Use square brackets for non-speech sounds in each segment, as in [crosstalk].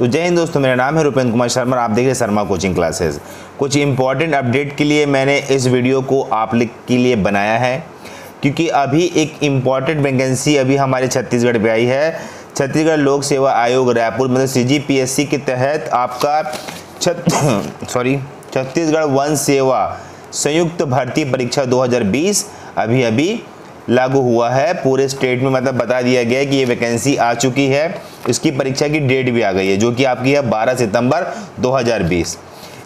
तो जय हिंद दोस्तों, मेरा नाम है रुपेंद्र कुमार शर्मा आप देख रहे हैं शर्मा कोचिंग क्लासेस। कुछ इंपॉर्टेंट अपडेट के लिए मैंने इस वीडियो को आप के लिए बनाया है, क्योंकि अभी एक इंपॉर्टेंट वैकेंसी अभी हमारे छत्तीसगढ़ पे आई है। छत्तीसगढ़ लोक सेवा आयोग रायपुर मतलब सी के तहत आपका छत [coughs] सॉरी छत्तीसगढ़ वन सेवा संयुक्त भर्ती परीक्षा 2020 अभी अभी लागू हुआ है। पूरे स्टेट में मतलब बता दिया गया है कि ये वैकेंसी आ चुकी है। इसकी परीक्षा की डेट भी आ गई है, जो कि आपकी है 12 सितंबर 2020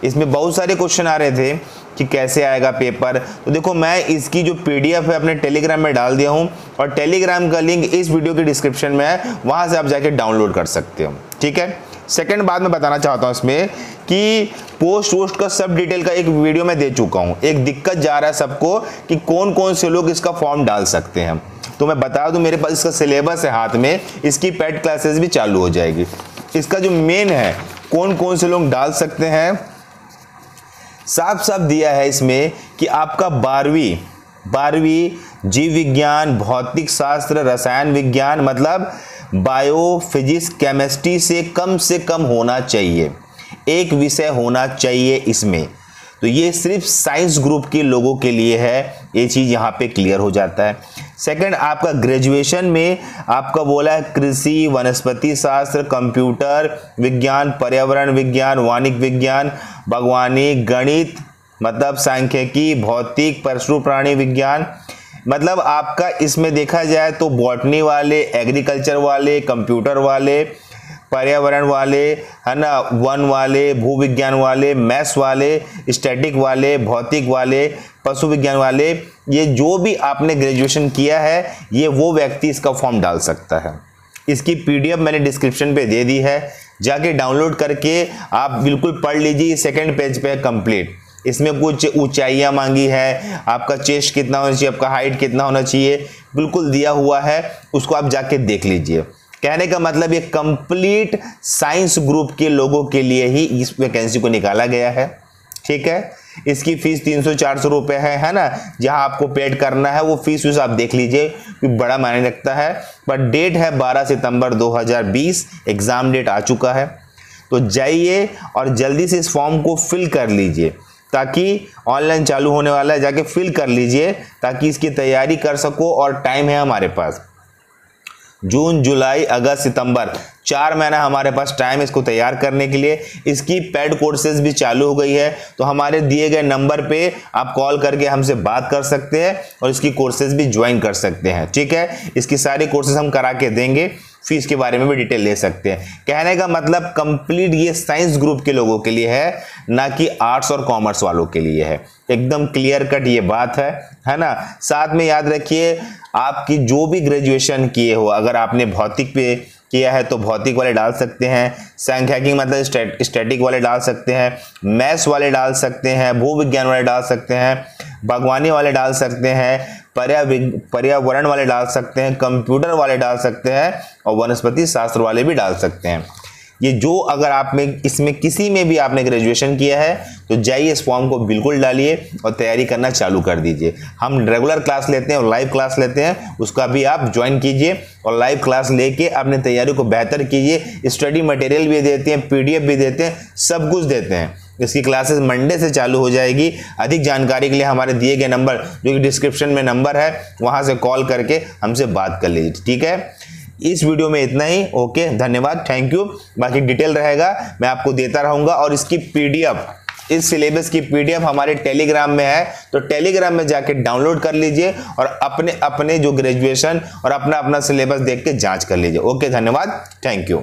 इसमें बहुत सारे क्वेश्चन आ रहे थे कि कैसे आएगा पेपर तो देखो, मैं इसकी जो पीडीएफ है अपने टेलीग्राम में डाल दिया हूँ और टेलीग्राम का लिंक इस वीडियो के डिस्क्रिप्शन में है। वहाँ से आप जाके डाउनलोड कर सकते हो। ठीक है? सेकेंड बात मैं बताना चाहता हूँ इसमें कि पोस्ट वोस्ट का सब डिटेल का एक वीडियो में दे चुका हूँ। एक दिक्कत जा रहा है सबको कि कौन कौन से लोग इसका फॉर्म डाल सकते हैं। तो मैं बता दूँ, मेरे पास इसका सिलेबस है हाथ में, इसकी पेड क्लासेस भी चालू हो जाएगी। इसका जो मेन है कौन कौन से लोग डाल सकते हैं? साफ़ साफ़ दिया है इसमें कि आपका बारहवीं बारहवीं जीव विज्ञान, भौतिक शास्त्र, रसायन विज्ञान मतलब बायो फिजिक्स केमिस्ट्री से कम से कम होना चाहिए। एक विषय होना चाहिए इसमें। तो ये सिर्फ़ साइंस ग्रुप के लोगों के लिए है। ये चीज़ यहाँ पे क्लियर हो जाता है। सेकंड आपका ग्रेजुएशन में आपका बोला है, कृषि, वनस्पति शास्त्र कंप्यूटर विज्ञान, पर्यावरण विज्ञान वाणिक विज्ञान, बागवानी, गणित मतलब सांख्यिकी, भौतिक, पशु, प्राणी विज्ञान। मतलब आपका इसमें देखा जाए तो बॉटनी वाले एग्रीकल्चर वाले कंप्यूटर वाले पर्यावरण वाले, है ना, वन वाले भू विज्ञान वाले, मैथ्स वाले स्टैटिक वाले, भौतिक वाले, पशु विज्ञान वाले, ये जो भी आपने ग्रेजुएशन किया है, ये वो व्यक्ति इसका फॉर्म डाल सकता है। इसकी पीडीएफ मैंने डिस्क्रिप्शन पे दे दी है। जाके डाउनलोड करके आप बिल्कुल पढ़ लीजिए सेकेंड पेज पे कंप्लीट इसमें कुछ ऊंचाइयाँ मांगी है, आपका चेस्ट कितना होना चाहिए, आपका हाइट कितना होना चाहिए, बिल्कुल दिया हुआ है, उसको आप जाके देख लीजिए। कहने का मतलब ये कंप्लीट साइंस ग्रुप के लोगों के लिए ही इस वैकेंसी को निकाला गया है। ठीक है? इसकी फ़ीस तीन सौ चार सौ रुपये है है ना? जहाँ आपको पेड करना है, वो फ़ीस वीस आप देख लीजिए बड़ा मायने रखता है। पर डेट है 12 सितंबर 2020 एग्ज़ाम डेट आ चुका है। तो जाइए और जल्दी से इस फॉर्म को फिल कर लीजिए, ताकि ऑनलाइन चालू होने वाला है, जाके फिल कर लीजिए, ताकि इसकी तैयारी कर सको और टाइम है हमारे पास। जून, जुलाई, अगस्त, सितंबर। चार महीना हमारे पास टाइम इसको तैयार करने के लिए। इसकी पेड कोर्सेज भी चालू हो गई है। तो हमारे दिए गए नंबर पे आप कॉल करके हमसे बात कर सकते हैं और इसकी कोर्सेज भी ज्वाइन कर सकते हैं। ठीक है? इसकी सारी कोर्सेज हम करा के देंगे। फ़ीस के बारे में भी डिटेल ले सकते हैं। कहने का मतलब कंप्लीट ये साइंस ग्रुप के लोगों के लिए है ना कि आर्ट्स और कॉमर्स वालों के लिए है। एकदम क्लियर कट ये बात है है ना? साथ में याद रखिए आपकी जो भी ग्रेजुएशन किए हो अगर आपने भौतिक पे किया है तो भौतिक वाले डाल सकते हैं सांख्यिकी मतलब स्टैट, स्टैटिक वाले डाल सकते हैं मैथ्स वाले डाल सकते हैं भूविज्ञान वाले डाल सकते हैं बागवानी वाले डाल सकते हैं पर्यावरण वाले डाल सकते हैं, कंप्यूटर वाले डाल सकते हैं और वनस्पति शास्त्र वाले भी डाल सकते हैं। ये जो अगर आप में, इसमें किसी में भी आपने ग्रेजुएशन किया है तो जाइए इस फॉर्म को बिल्कुल डालिए और तैयारी करना चालू कर दीजिए। हम रेगुलर क्लास लेते हैं और लाइव क्लास लेते हैं, उसका भी आप ज्वाइन कीजिए और लाइव क्लास लेके अपने तैयारी को बेहतर कीजिए। स्टडी मटेरियल भी देते हैं पीडीएफ भी देते हैं, सब कुछ देते हैं। इसकी क्लासेस मंडे से चालू हो जाएगी। अधिक जानकारी के लिए हमारे दिए गए नंबर, जो कि डिस्क्रिप्शन में नंबर है, वहाँ से कॉल करके हमसे बात कर लीजिए, ठीक है? इस वीडियो में इतना ही, ओके? धन्यवाद, थैंक यू। बाकी डिटेल रहेगा, मैं आपको देता रहूँगा, और इसकी पीडीएफ, इस सिलेबस की पीडीएफ हमारे टेलीग्राम में है तो टेलीग्राम में जाके डाउनलोड कर लीजिए, और अपने अपने जो ग्रेजुएशन और अपना अपना सिलेबस देख के जाँच कर लीजिए, ओके? धन्यवाद, थैंक यू।